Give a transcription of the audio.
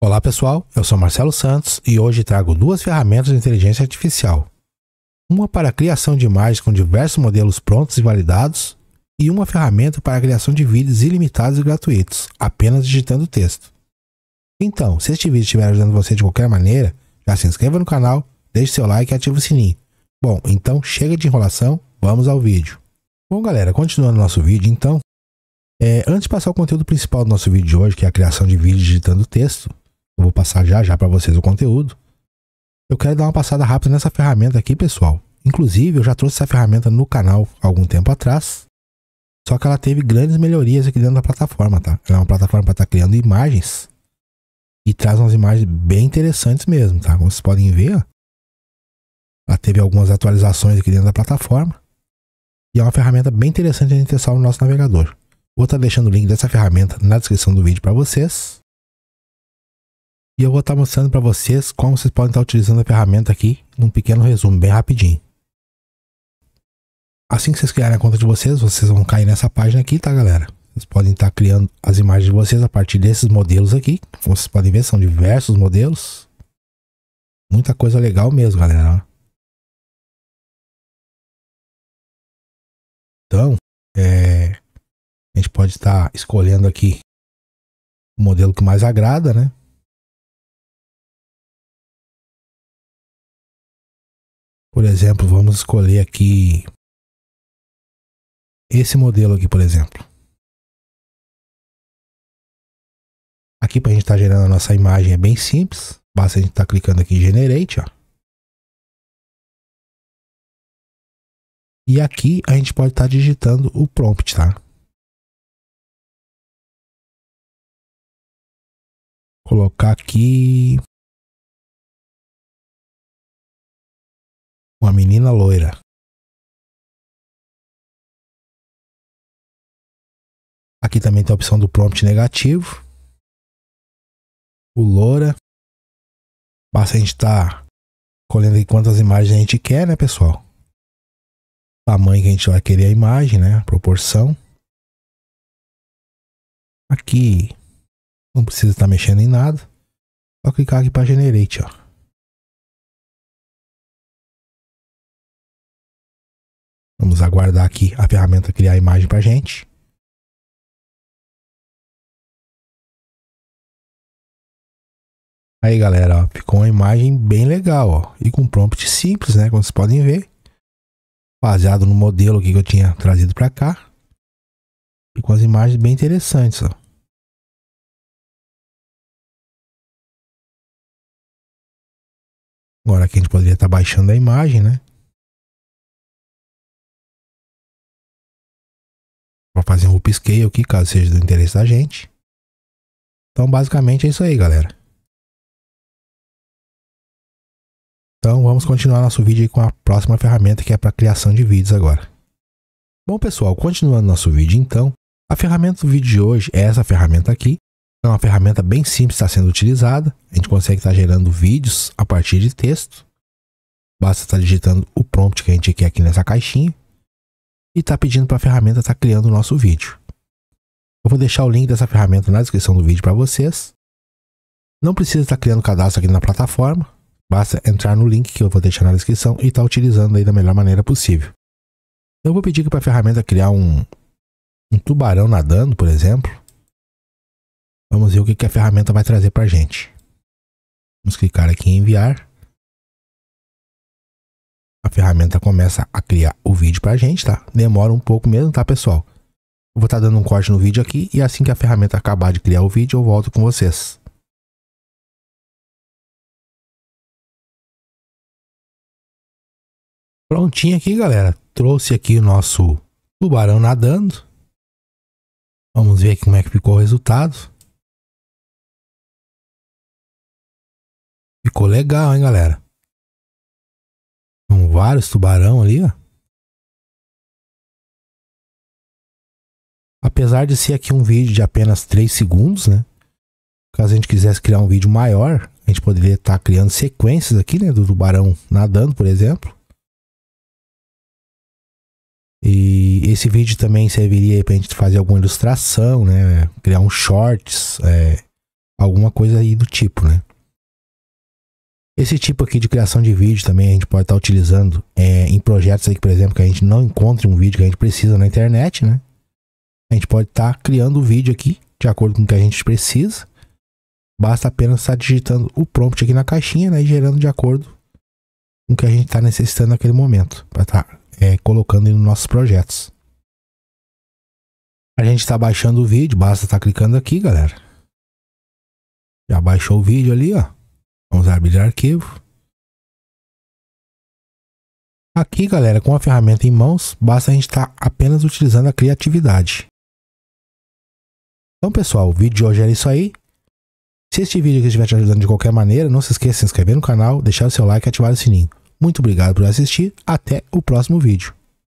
Olá pessoal, eu sou Marcelo Santos e hoje trago duas ferramentas de inteligência artificial. Uma para a criação de imagens com diversos modelos prontos e validados e uma ferramenta para a criação de vídeos ilimitados e gratuitos, apenas digitando texto. Então, se este vídeo estiver ajudando você de qualquer maneira, já se inscreva no canal, deixe seu like e ative o sininho. Bom, então chega de enrolação, vamos ao vídeo. Bom galera, continuando nosso vídeo então, é, antes de passar o conteúdo principal do nosso vídeo de hoje, que é a criação de vídeos digitando texto, eu vou passar já já para vocês o conteúdo. Eu quero dar uma passada rápida nessa ferramenta aqui, pessoal. Inclusive, eu já trouxe essa ferramenta no canal há algum tempo atrás. Só que ela teve grandes melhorias aqui dentro da plataforma, tá? Ela é uma plataforma para estar tá criando imagens. E traz umas imagens bem interessantes mesmo, tá? Como vocês podem ver. Ela teve algumas atualizações aqui dentro da plataforma. E é uma ferramenta bem interessante a gente testar no nosso navegador. Vou estar tá deixando o link dessa ferramenta na descrição do vídeo para vocês. E eu vou estar mostrando para vocês como vocês podem estar utilizando a ferramenta aqui num pequeno resumo, bem rapidinho. Assim que vocês criarem a conta de vocês, vocês vão cair nessa página aqui, tá galera? Vocês podem estar criando as imagens de vocês a partir desses modelos aqui. Como vocês podem ver, são diversos modelos. Muita coisa legal mesmo, galera. Então, é, a gente pode estar escolhendo aqui o modelo que mais agrada, né? Por exemplo, vamos escolher aqui esse modelo aqui, por exemplo. Aqui para a gente estar tá gerando a nossa imagem é bem simples. Basta a gente estar tá clicando aqui em Generate, ó. E aqui a gente pode estar tá digitando o prompt, tá? Colocar aqui Uma menina loira. Aqui também tem a opção do prompt negativo. O loura. Basta a gente estar tá colhendo aí quantas imagens a gente quer, né, pessoal? Tamanho que a gente vai querer a imagem, né? A proporção. Aqui não precisa estar mexendo em nada. Só clicar aqui para generate, ó. Vamos aguardar aqui a ferramenta criar a imagem pra gente. Aí galera, ó, ficou uma imagem bem legal, ó, e com prompt simples, né, como vocês podem ver. Baseado no modelo que eu tinha trazido para cá. E com as imagens bem interessantes, ó. Agora aqui a gente poderia estar tá baixando a imagem, né? Fazer um upscale aqui, caso seja do interesse da gente. Então, basicamente é isso aí, galera. Então, vamos continuar nosso vídeo com a próxima ferramenta que é para criação de vídeos agora. Bom, pessoal, continuando nosso vídeo, então, a ferramenta do vídeo de hoje é essa ferramenta aqui. É uma ferramenta bem simples, está sendo utilizada. A gente consegue estar gerando vídeos a partir de texto. Basta estar digitando o prompt que a gente quer aqui nessa caixinha e está pedindo para a ferramenta estar tá criando o nosso vídeo. Eu vou deixar o link dessa ferramenta na descrição do vídeo para vocês. Não precisa estar tá criando cadastro aqui na plataforma, basta entrar no link que eu vou deixar na descrição e estar tá utilizando aí da melhor maneira possível. Eu vou pedir para a ferramenta criar um, um tubarão nadando, por exemplo. Vamos ver o que, que a ferramenta vai trazer para a gente. Vamos clicar aqui em enviar a ferramenta começa a criar o vídeo pra gente, tá? Demora um pouco mesmo, tá, pessoal? Eu vou estar tá dando um corte no vídeo aqui e assim que a ferramenta acabar de criar o vídeo, eu volto com vocês. Prontinho aqui, galera. Trouxe aqui o nosso tubarão nadando. Vamos ver aqui como é que ficou o resultado. Ficou legal, hein, galera? Vários tubarão ali, ó. Apesar de ser aqui um vídeo de apenas 3 segundos, né? Caso a gente quisesse criar um vídeo maior, a gente poderia estar tá criando sequências aqui, né? Do tubarão nadando, por exemplo. E esse vídeo também serviria para a gente fazer alguma ilustração, né? Criar um shorts, é, alguma coisa aí do tipo, né? Esse tipo aqui de criação de vídeo também a gente pode estar tá utilizando é, em projetos aí, por exemplo, que a gente não encontre um vídeo que a gente precisa na internet, né? A gente pode estar tá criando o vídeo aqui de acordo com o que a gente precisa. Basta apenas estar digitando o prompt aqui na caixinha, né? E gerando de acordo com o que a gente está necessitando naquele momento. Para estar tá, é, colocando nos nossos projetos. A gente está baixando o vídeo, basta estar tá clicando aqui, galera. Já baixou o vídeo ali, ó. Vamos abrir arquivo. Aqui, galera, com a ferramenta em mãos, basta a gente estar tá apenas utilizando a criatividade. Então, pessoal, o vídeo de hoje era isso aí. Se este vídeo aqui estiver te ajudando de qualquer maneira, não se esqueça de se inscrever no canal, deixar o seu like e ativar o sininho. Muito obrigado por assistir. Até o próximo vídeo.